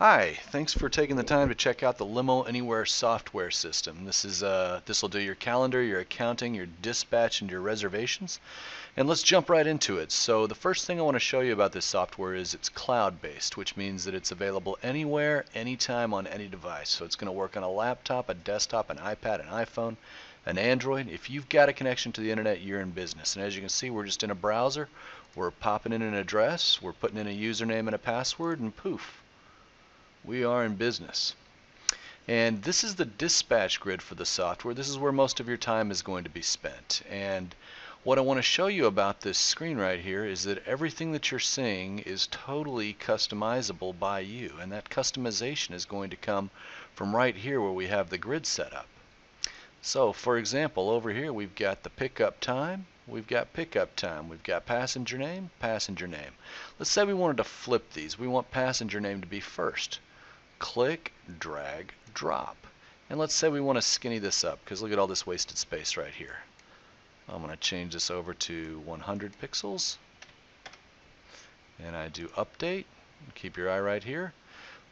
Hi, thanks for taking the time to check out the Limo Anywhere software system. This is uh, this will do your calendar, your accounting, your dispatch, and your reservations. And let's jump right into it. So the first thing I want to show you about this software is it's cloud-based, which means that it's available anywhere, anytime on any device. So it's going to work on a laptop, a desktop, an iPad, an iPhone, an Android. If you've got a connection to the internet, you're in business. And as you can see, we're just in a browser. We're popping in an address, we're putting in a username and a password, and poof, we are in business. And this is the dispatch grid for the software. This is where most of your time is going to be spent. And what I want to show you about this screen right here is that everything that you're seeing is totally customizable by you. And that customization is going to come from right here where we have the grid set up. So for example, over here we've got the pickup time, we've got pickup time, we've got passenger name, passenger name. Let's say we wanted to flip these. We want passenger name to be first click, drag, drop. And let's say we want to skinny this up because look at all this wasted space right here. I'm going to change this over to 100 pixels and I do update. Keep your eye right here.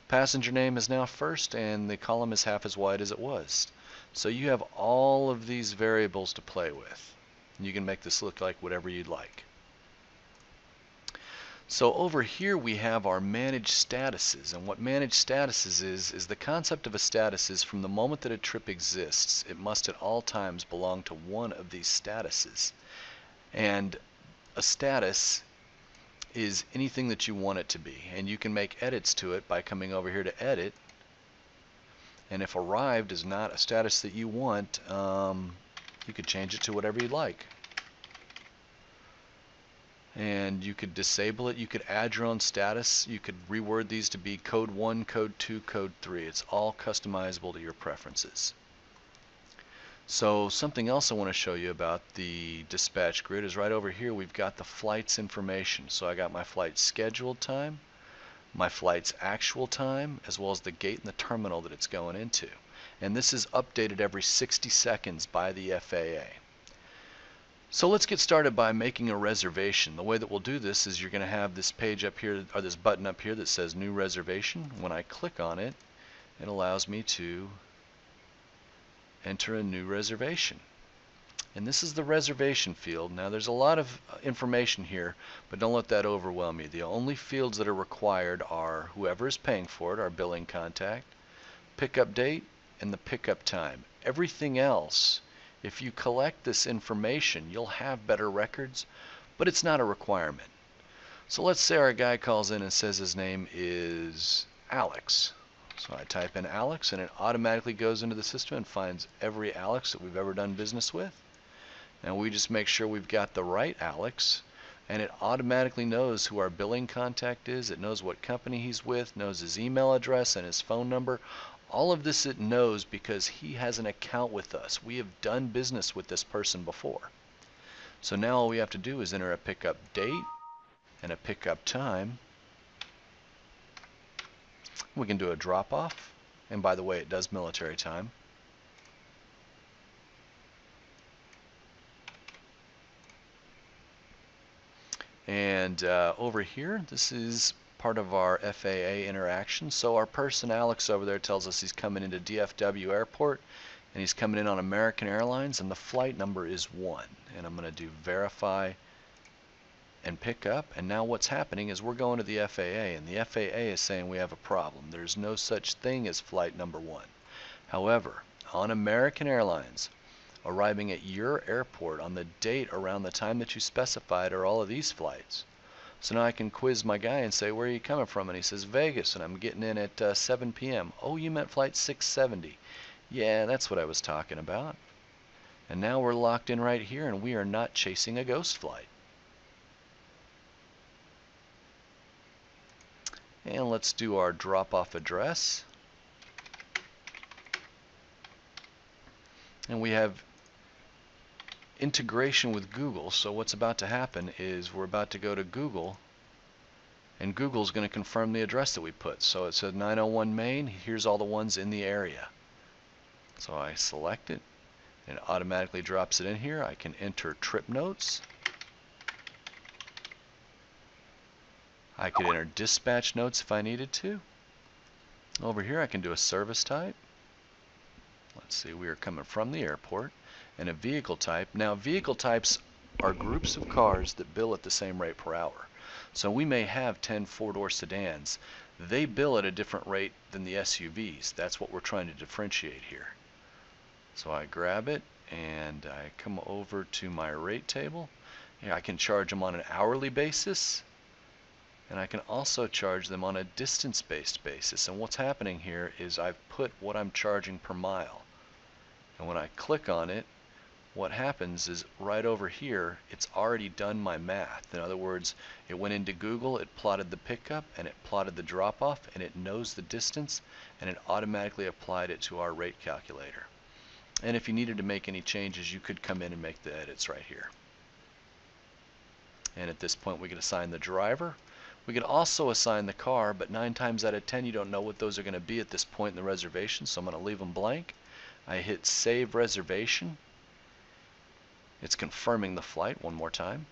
Passenger name is now first and the column is half as wide as it was. So you have all of these variables to play with. You can make this look like whatever you'd like. So over here we have our managed statuses and what managed statuses is is the concept of a status is from the moment that a trip exists it must at all times belong to one of these statuses. And a status is anything that you want it to be and you can make edits to it by coming over here to edit. And if arrived is not a status that you want um, you could change it to whatever you like and you could disable it. You could add your own status. You could reword these to be code 1, code 2, code 3. It's all customizable to your preferences. So something else I want to show you about the dispatch grid is right over here we've got the flights information. So I got my flight scheduled time, my flight's actual time, as well as the gate and the terminal that it's going into. And this is updated every 60 seconds by the FAA. So let's get started by making a reservation. The way that we'll do this is you're going to have this page up here, or this button up here that says New Reservation. When I click on it, it allows me to enter a new reservation. And this is the reservation field. Now there's a lot of uh, information here, but don't let that overwhelm you. The only fields that are required are whoever is paying for it, our billing contact, pickup date, and the pickup time. Everything else if you collect this information, you'll have better records, but it's not a requirement. So let's say our guy calls in and says his name is Alex. So I type in Alex and it automatically goes into the system and finds every Alex that we've ever done business with. And we just make sure we've got the right Alex and it automatically knows who our billing contact is. It knows what company he's with, knows his email address and his phone number. All of this it knows because he has an account with us. We have done business with this person before. So now all we have to do is enter a pickup date and a pickup time. We can do a drop off. And by the way, it does military time. And uh, over here, this is part of our FAA interaction. So our person Alex over there tells us he's coming into DFW Airport and he's coming in on American Airlines and the flight number is 1. And I'm going to do verify and pick up and now what's happening is we're going to the FAA and the FAA is saying we have a problem. There's no such thing as flight number 1. However, on American Airlines, arriving at your airport on the date around the time that you specified are all of these flights. So now I can quiz my guy and say, where are you coming from? And he says, Vegas, and I'm getting in at uh, 7 p.m. Oh, you meant flight 670. Yeah, that's what I was talking about. And now we're locked in right here, and we are not chasing a ghost flight. And let's do our drop-off address. And we have integration with Google. So what's about to happen is we're about to go to Google and Google's going to confirm the address that we put. So it said 901 Main. Here's all the ones in the area. So I select it and it automatically drops it in here. I can enter trip notes. I could enter dispatch notes if I needed to. Over here I can do a service type. Let's see, we are coming from the airport. And a vehicle type. Now vehicle types are groups of cars that bill at the same rate per hour. So we may have 10 four-door sedans. They bill at a different rate than the SUVs. That's what we're trying to differentiate here. So I grab it and I come over to my rate table. Yeah, I can charge them on an hourly basis and I can also charge them on a distance-based basis. And what's happening here is I've put what I'm charging per mile. And when I click on it, what happens is right over here, it's already done my math. In other words, it went into Google, it plotted the pickup, and it plotted the drop-off, and it knows the distance, and it automatically applied it to our rate calculator. And if you needed to make any changes, you could come in and make the edits right here. And at this point, we can assign the driver. We could also assign the car, but nine times out of ten, you don't know what those are going to be at this point in the reservation, so I'm going to leave them blank. I hit Save Reservation it's confirming the flight one more time.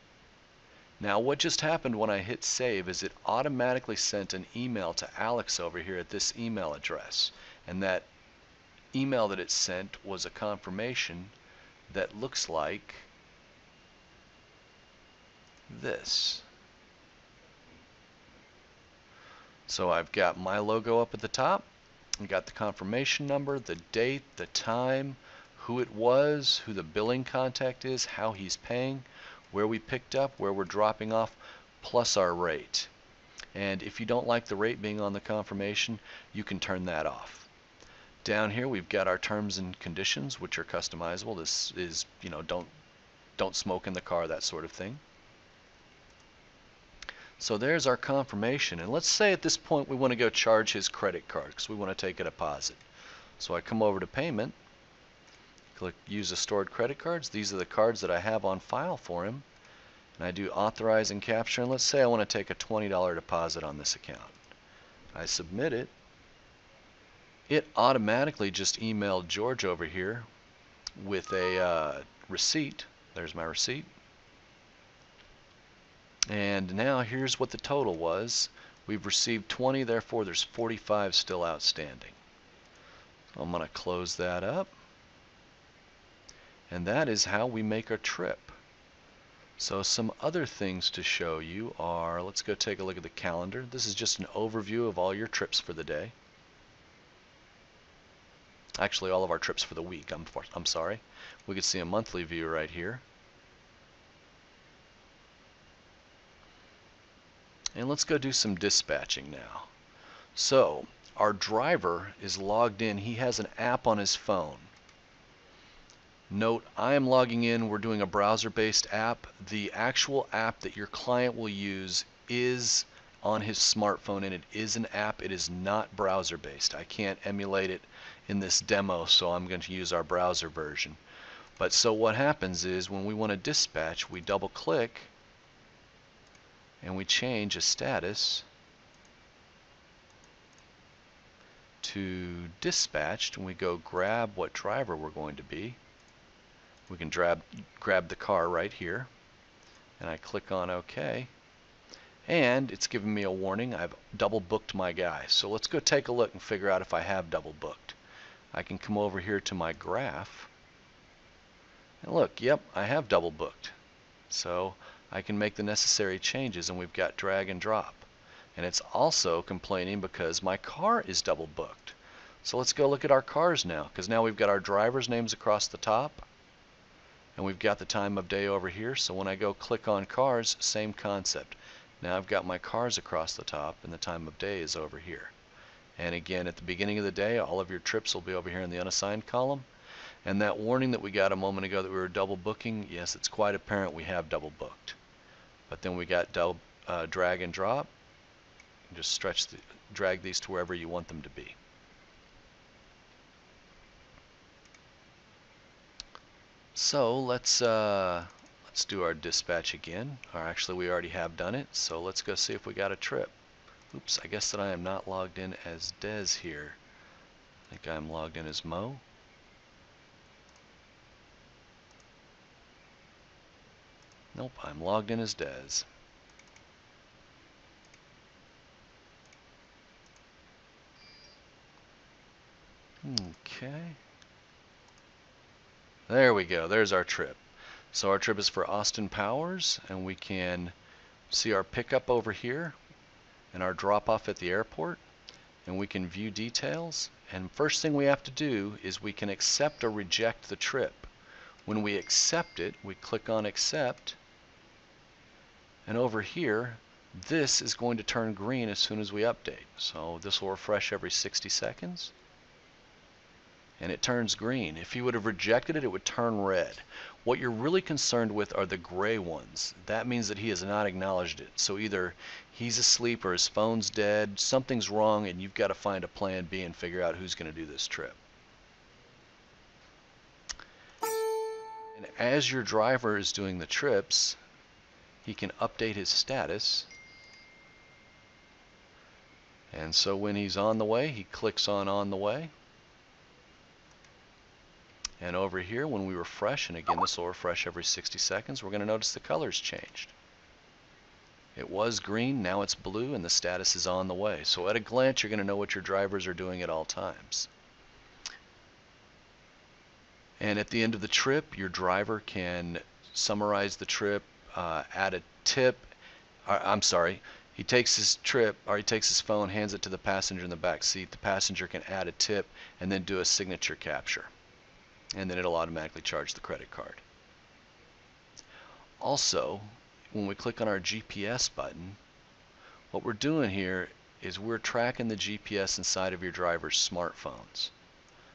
Now what just happened when I hit save is it automatically sent an email to Alex over here at this email address. And that email that it sent was a confirmation that looks like this. So I've got my logo up at the top. I've got the confirmation number, the date, the time, who it was, who the billing contact is, how he's paying, where we picked up, where we're dropping off, plus our rate. And if you don't like the rate being on the confirmation, you can turn that off. Down here we've got our terms and conditions, which are customizable. This is, you know, don't don't smoke in the car, that sort of thing. So there's our confirmation. And let's say at this point we want to go charge his credit card because we want to take a deposit. So I come over to payment Click use the stored credit cards. These are the cards that I have on file for him. And I do authorize and capture. And let's say I want to take a $20 deposit on this account. I submit it. It automatically just emailed George over here with a uh, receipt. There's my receipt. And now here's what the total was. We've received 20, therefore there's 45 still outstanding. I'm going to close that up. And that is how we make a trip. So some other things to show you are, let's go take a look at the calendar. This is just an overview of all your trips for the day. Actually, all of our trips for the week, I'm, I'm sorry. We could see a monthly view right here. And let's go do some dispatching now. So, our driver is logged in. He has an app on his phone. Note, I am logging in, we're doing a browser-based app. The actual app that your client will use is on his smartphone and it is an app. It is not browser-based. I can't emulate it in this demo, so I'm going to use our browser version. But so what happens is when we want to dispatch, we double click and we change a status to dispatched and we go grab what driver we're going to be we can grab, grab the car right here. And I click on OK. And it's giving me a warning. I've double booked my guy. So let's go take a look and figure out if I have double booked. I can come over here to my graph. And look yep I have double booked. So I can make the necessary changes and we've got drag and drop. And it's also complaining because my car is double booked. So let's go look at our cars now because now we've got our driver's names across the top and we've got the time of day over here so when I go click on cars same concept. Now I've got my cars across the top and the time of day is over here. And again at the beginning of the day all of your trips will be over here in the unassigned column. And that warning that we got a moment ago that we were double booking yes it's quite apparent we have double booked. But then we got double, uh, drag and drop. Just stretch the, drag these to wherever you want them to be So let's uh, let's do our dispatch again. Or actually, we already have done it. So let's go see if we got a trip. Oops, I guess that I am not logged in as Dez here. I think I'm logged in as Mo. Nope, I'm logged in as Dez. Okay. There we go. There's our trip. So our trip is for Austin Powers, and we can see our pickup over here and our drop off at the airport, and we can view details. And first thing we have to do is we can accept or reject the trip. When we accept it, we click on accept, and over here, this is going to turn green as soon as we update. So this will refresh every 60 seconds and it turns green. If you would have rejected it, it would turn red. What you're really concerned with are the gray ones. That means that he has not acknowledged it. So either he's asleep or his phone's dead, something's wrong, and you've got to find a plan B and figure out who's going to do this trip. And as your driver is doing the trips, he can update his status. And so when he's on the way, he clicks on on the way. And over here, when we refresh, and again this will refresh every 60 seconds, we're going to notice the colors changed. It was green, now it's blue, and the status is on the way. So at a glance, you're going to know what your drivers are doing at all times. And at the end of the trip, your driver can summarize the trip, uh, add a tip. Uh, I'm sorry, he takes his trip, or he takes his phone, hands it to the passenger in the back seat. The passenger can add a tip and then do a signature capture and then it'll automatically charge the credit card. Also, when we click on our GPS button, what we're doing here is we're tracking the GPS inside of your driver's smartphones.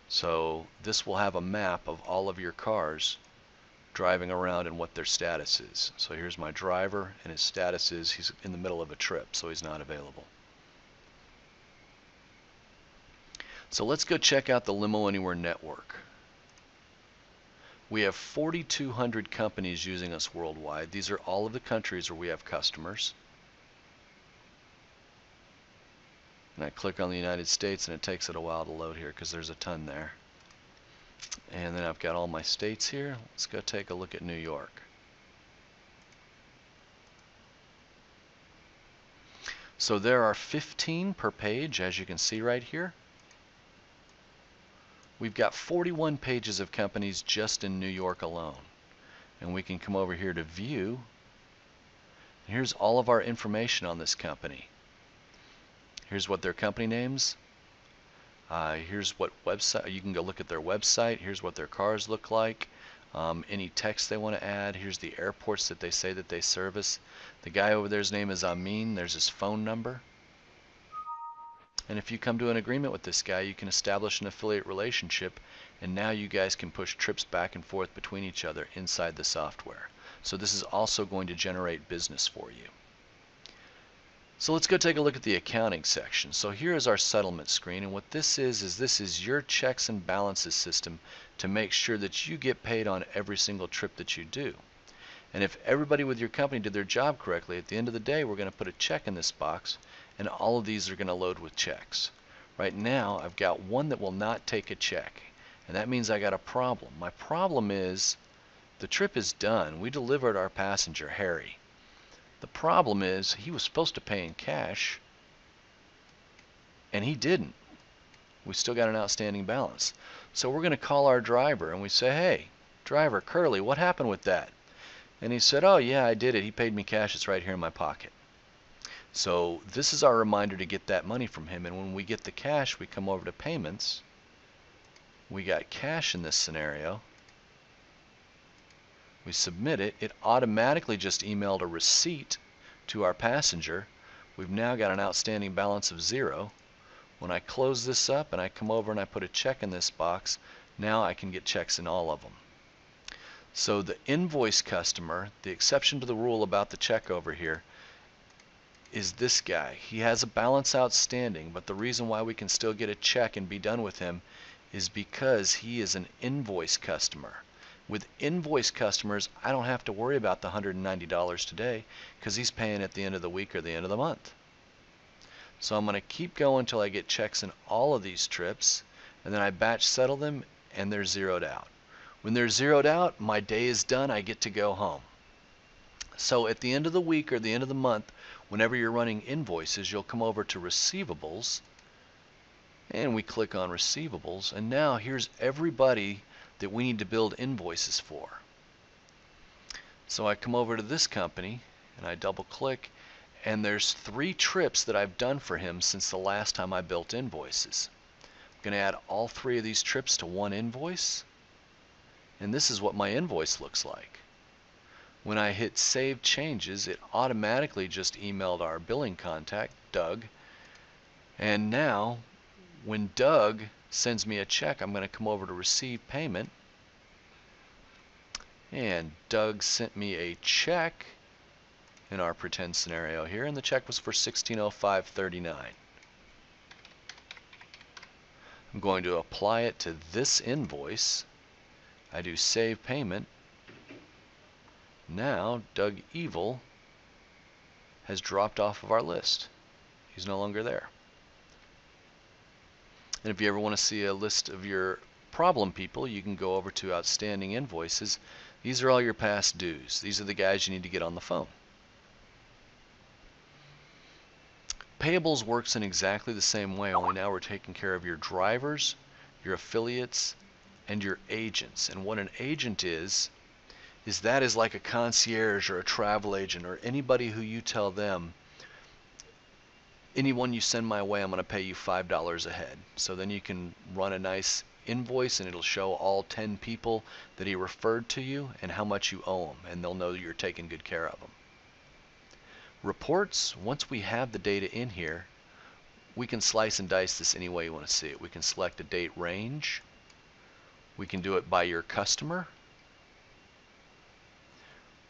So this will have a map of all of your cars driving around and what their status is. So here's my driver and his status is he's in the middle of a trip so he's not available. So let's go check out the Limo Anywhere network. We have 4,200 companies using us worldwide. These are all of the countries where we have customers. And I click on the United States and it takes it a while to load here because there's a ton there. And then I've got all my states here. Let's go take a look at New York. So there are 15 per page as you can see right here. We've got 41 pages of companies just in New York alone. And we can come over here to view. Here's all of our information on this company. Here's what their company names. Uh, here's what website, you can go look at their website. Here's what their cars look like. Um, any text they want to add. Here's the airports that they say that they service. The guy over there's name is Amin. There's his phone number. And if you come to an agreement with this guy, you can establish an affiliate relationship, and now you guys can push trips back and forth between each other inside the software. So this is also going to generate business for you. So let's go take a look at the accounting section. So here is our settlement screen, and what this is, is this is your checks and balances system to make sure that you get paid on every single trip that you do. And if everybody with your company did their job correctly, at the end of the day, we're going to put a check in this box and all of these are going to load with checks. Right now I've got one that will not take a check and that means I got a problem. My problem is the trip is done. We delivered our passenger Harry. The problem is he was supposed to pay in cash and he didn't. We still got an outstanding balance. So we're going to call our driver and we say, hey, driver, Curly, what happened with that? And he said, oh yeah, I did it. He paid me cash. It's right here in my pocket. So this is our reminder to get that money from him. And when we get the cash, we come over to payments. We got cash in this scenario. We submit it. It automatically just emailed a receipt to our passenger. We've now got an outstanding balance of zero. When I close this up and I come over and I put a check in this box, now I can get checks in all of them. So the invoice customer, the exception to the rule about the check over here, is this guy. He has a balance outstanding, but the reason why we can still get a check and be done with him is because he is an invoice customer. With invoice customers, I don't have to worry about the $190 today because he's paying at the end of the week or the end of the month. So I'm going to keep going until I get checks in all of these trips, and then I batch settle them, and they're zeroed out. When they're zeroed out, my day is done, I get to go home. So at the end of the week or the end of the month, whenever you're running invoices, you'll come over to receivables and we click on receivables and now here's everybody that we need to build invoices for. So I come over to this company and I double click and there's three trips that I've done for him since the last time I built invoices. I'm going to add all three of these trips to one invoice and this is what my invoice looks like. When I hit save changes it automatically just emailed our billing contact Doug and now when Doug sends me a check I'm going to come over to receive payment and Doug sent me a check in our pretend scenario here, and the check was for 1605.39. I'm going to apply it to this invoice. I do save payment. Now Doug Evil has dropped off of our list. He's no longer there. And if you ever want to see a list of your problem people, you can go over to Outstanding Invoices. These are all your past dues. These are the guys you need to get on the phone. Payables works in exactly the same way, only now we're taking care of your drivers, your affiliates, and your agents. And what an agent is, is that is like a concierge or a travel agent or anybody who you tell them, anyone you send my way, I'm going to pay you $5 a head. So then you can run a nice invoice and it'll show all 10 people that he referred to you and how much you owe them and they'll know you're taking good care of them. Reports, once we have the data in here, we can slice and dice this any way you want to see it. We can select a date range. We can do it by your customer.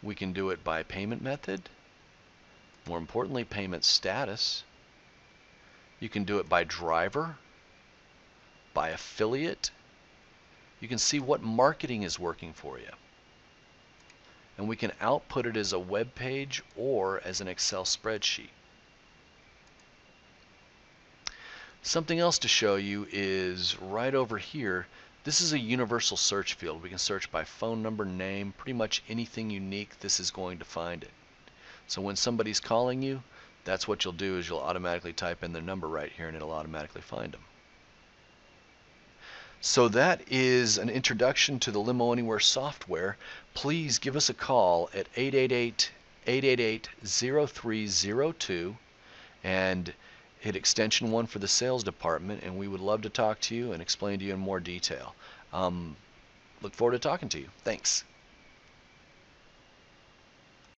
We can do it by payment method. More importantly, payment status. You can do it by driver, by affiliate. You can see what marketing is working for you and we can output it as a web page or as an Excel spreadsheet. Something else to show you is right over here. This is a universal search field. We can search by phone number, name, pretty much anything unique this is going to find it. So when somebody's calling you, that's what you'll do is you'll automatically type in their number right here and it'll automatically find them. So that is an introduction to the Limo Anywhere software. Please give us a call at 888-888-0302 and hit extension 1 for the sales department and we would love to talk to you and explain to you in more detail. Um, look forward to talking to you. Thanks.